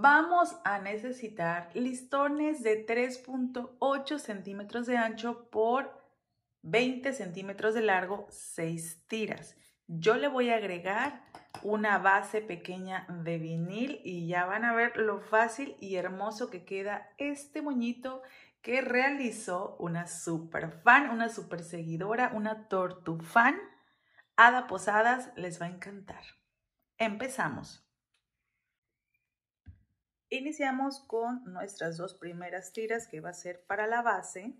vamos a necesitar listones de 3.8 centímetros de ancho por 20 centímetros de largo, 6 tiras. Yo le voy a agregar una base pequeña de vinil y ya van a ver lo fácil y hermoso que queda este moñito que realizó una super fan, una super seguidora, una tortufan. Ada Posadas les va a encantar. Empezamos. Iniciamos con nuestras dos primeras tiras que va a ser para la base.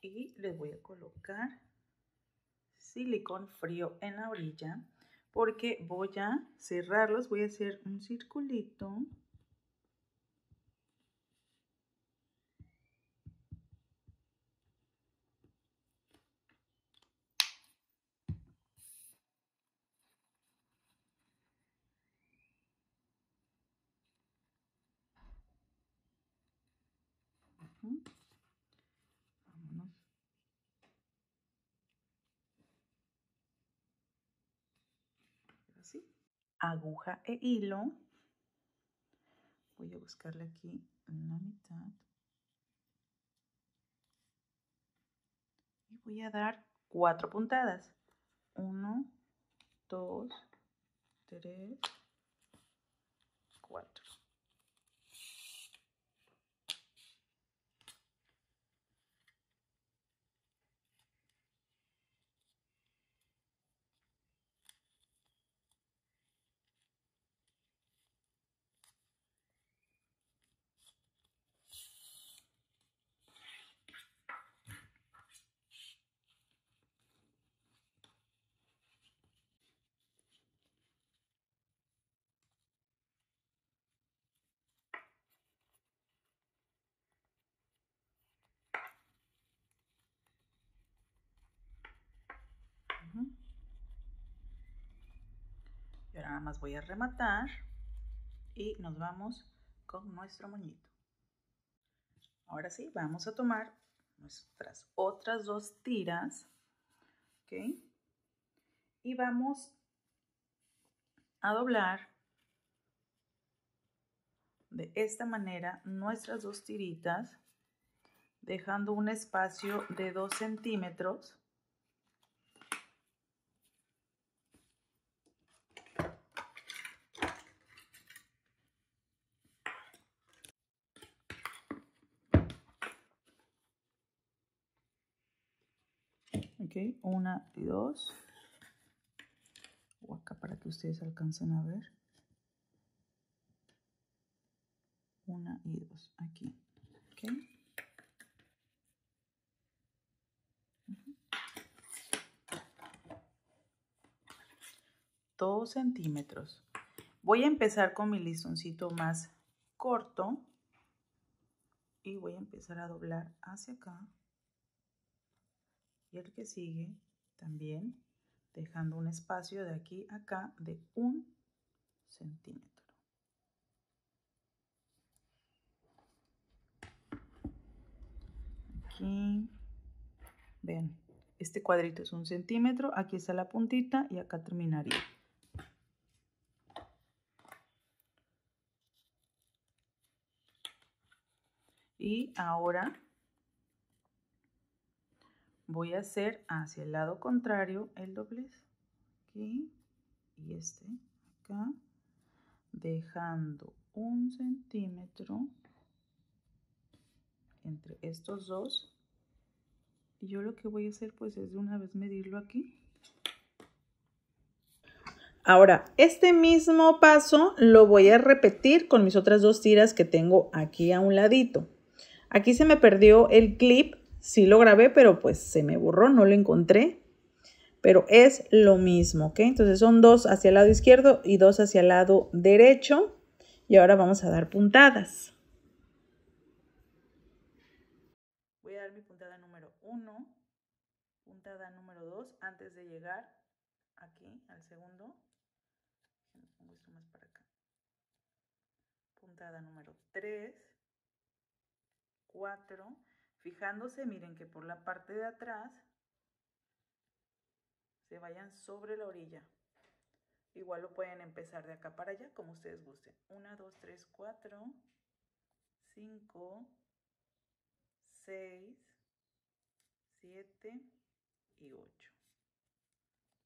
Y les voy a colocar silicón frío en la orilla porque voy a cerrarlos, voy a hacer un circulito. Aguja e hilo. Voy a buscarle aquí la mitad. Y voy a dar cuatro puntadas. Uno, dos, tres, cuatro. Nada más voy a rematar y nos vamos con nuestro moñito. Ahora sí, vamos a tomar nuestras otras dos tiras, ¿ok? Y vamos a doblar de esta manera nuestras dos tiritas, dejando un espacio de 2 centímetros una y dos. O acá para que ustedes alcancen a ver. Una y dos, aquí. Dos centímetros. Voy a empezar con mi listoncito más corto y voy a empezar a doblar hacia acá y el que sigue también dejando un espacio de aquí a acá de un centímetro. Aquí, ven, este cuadrito es un centímetro, aquí está la puntita y acá terminaría. Y ahora voy a hacer hacia el lado contrario el doblez. Aquí y este acá. Dejando un centímetro entre estos dos. Y yo lo que voy a hacer pues es de una vez medirlo aquí. Ahora, este mismo paso lo voy a repetir con mis otras dos tiras que tengo aquí a un ladito. Aquí se me perdió el clip Sí lo grabé, pero pues se me borró, no lo encontré. Pero es lo mismo, ¿ok? Entonces son dos hacia el lado izquierdo y dos hacia el lado derecho. Y ahora vamos a dar puntadas. Voy a dar mi puntada número uno, puntada número dos, antes de llegar aquí al segundo. Pongo esto más para acá. Puntada número tres, cuatro fijándose, miren que por la parte de atrás se vayan sobre la orilla. Igual lo pueden empezar de acá para allá, como ustedes gusten. 1, 2, 3, 4, 5, 6, 7 y 8.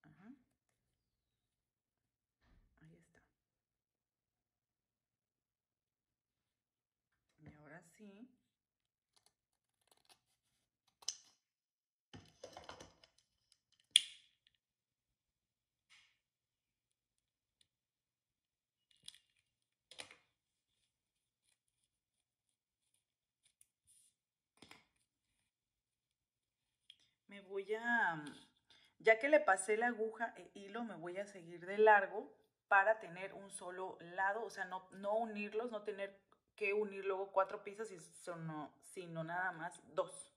Ajá. Ahí está. Y ahora sí. Me voy a, ya que le pasé la aguja e hilo, me voy a seguir de largo para tener un solo lado, o sea, no, no unirlos, no tener que unir luego cuatro piezas, sino, sino nada más dos.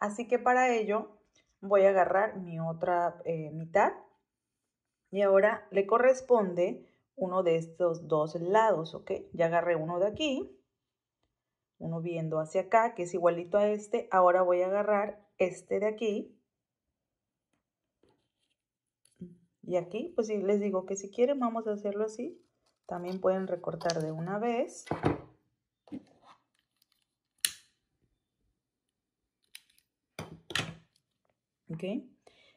Así que para ello voy a agarrar mi otra eh, mitad y ahora le corresponde uno de estos dos lados, ¿ok? Ya agarré uno de aquí uno viendo hacia acá, que es igualito a este. Ahora voy a agarrar este de aquí. Y aquí, pues les digo que si quieren vamos a hacerlo así. También pueden recortar de una vez. ¿Ok?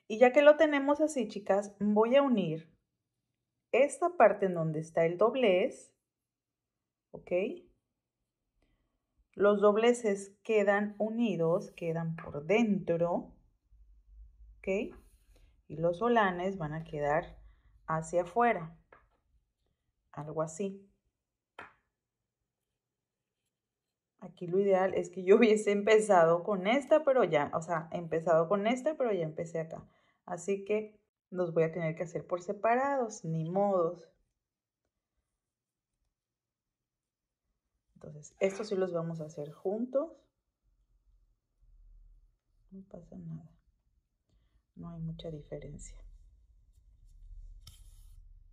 Y ya que lo tenemos así, chicas, voy a unir esta parte en donde está el doblez. ¿Ok? Los dobleces quedan unidos, quedan por dentro, ¿ok? Y los solanes van a quedar hacia afuera, algo así. Aquí lo ideal es que yo hubiese empezado con esta, pero ya, o sea, empezado con esta, pero ya empecé acá. Así que los voy a tener que hacer por separados, ni modos. Entonces, estos sí los vamos a hacer juntos. No pasa nada. No hay mucha diferencia.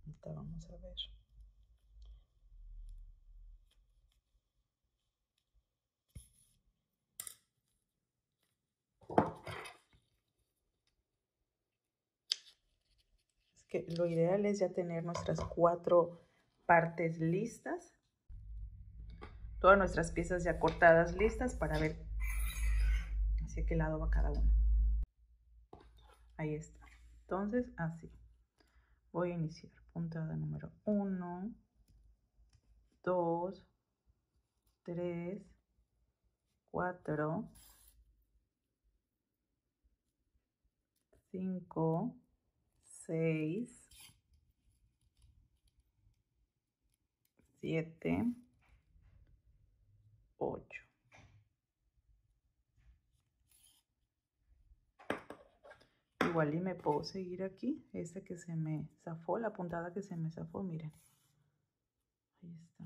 Ahorita vamos a ver. Es que lo ideal es ya tener nuestras cuatro partes listas todas nuestras piezas ya cortadas listas para ver hacia qué lado va cada una. Ahí está. Entonces, así. Voy a iniciar puntada número 1, 2, 3, 4, 5, 6, 7, 8. Igual y me puedo seguir aquí, este que se me zafó, la puntada que se me zafó, miren. Ahí está.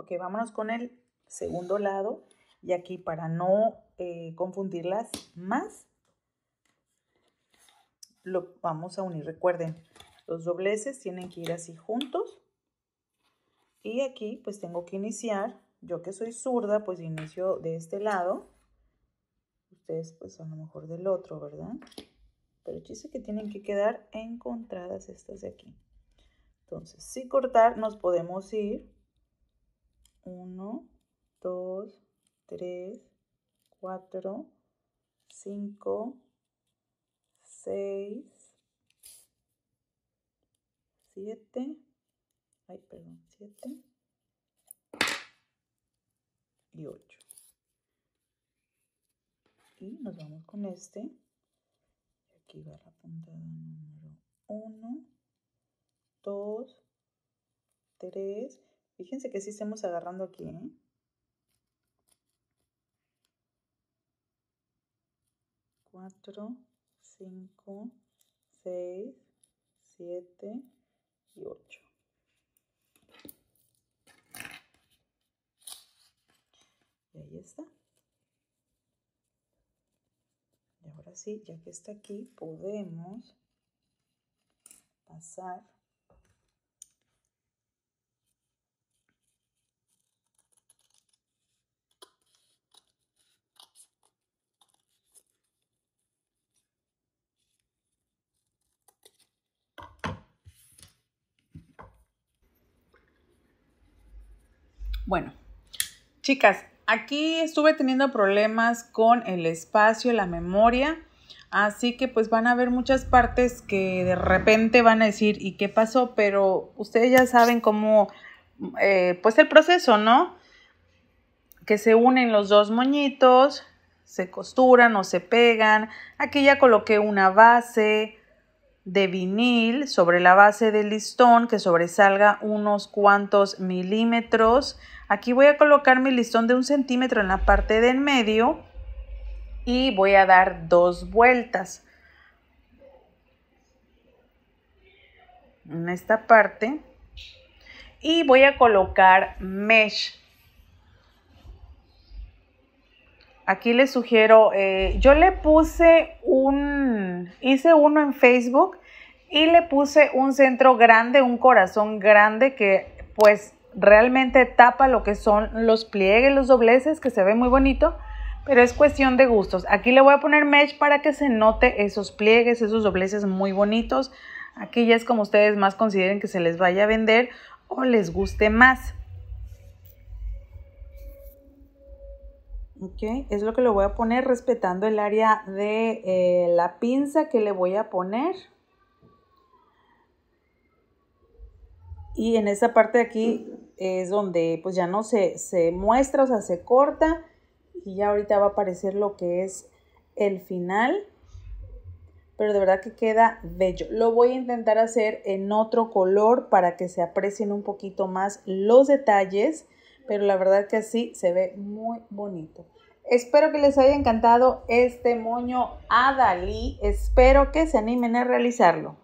Ok, vámonos con el segundo lado. Y aquí para no eh, confundirlas más, lo vamos a unir. Recuerden, los dobleces tienen que ir así juntos. Y aquí pues tengo que iniciar. Yo que soy zurda, pues inicio de este lado. Ustedes pues a lo mejor del otro, ¿verdad? Pero chiste que tienen que quedar encontradas estas de aquí. Entonces, si cortar, nos podemos ir 1, 2, 3, 4, 5, 6, 7, ay, perdón, 7, y 8. Y nos vamos con este. Aquí va la puntada número 1, 2, 3. Fíjense que sí estamos agarrando aquí, ¿eh? 4, 5, 6, 7 y 8. Y ahí está. Y ahora sí, ya que está aquí, podemos pasar Bueno, chicas, aquí estuve teniendo problemas con el espacio, la memoria, así que pues van a ver muchas partes que de repente van a decir, ¿y qué pasó? Pero ustedes ya saben cómo, eh, pues el proceso, ¿no? Que se unen los dos moñitos, se costuran o se pegan. Aquí ya coloqué una base, de vinil sobre la base del listón que sobresalga unos cuantos milímetros. Aquí voy a colocar mi listón de un centímetro en la parte del medio y voy a dar dos vueltas. En esta parte. Y voy a colocar mesh. Aquí les sugiero, eh, yo le puse un, hice uno en Facebook y le puse un centro grande, un corazón grande que pues realmente tapa lo que son los pliegues, los dobleces, que se ve muy bonito, pero es cuestión de gustos. Aquí le voy a poner mesh para que se note esos pliegues, esos dobleces muy bonitos. Aquí ya es como ustedes más consideren que se les vaya a vender o les guste más. Ok, es lo que le voy a poner respetando el área de eh, la pinza que le voy a poner. Y en esa parte de aquí es donde pues ya no se, se muestra, o sea, se corta. Y ya ahorita va a aparecer lo que es el final. Pero de verdad que queda bello. Lo voy a intentar hacer en otro color para que se aprecien un poquito más los detalles pero la verdad que así se ve muy bonito. Espero que les haya encantado este moño a. Espero que se animen a realizarlo.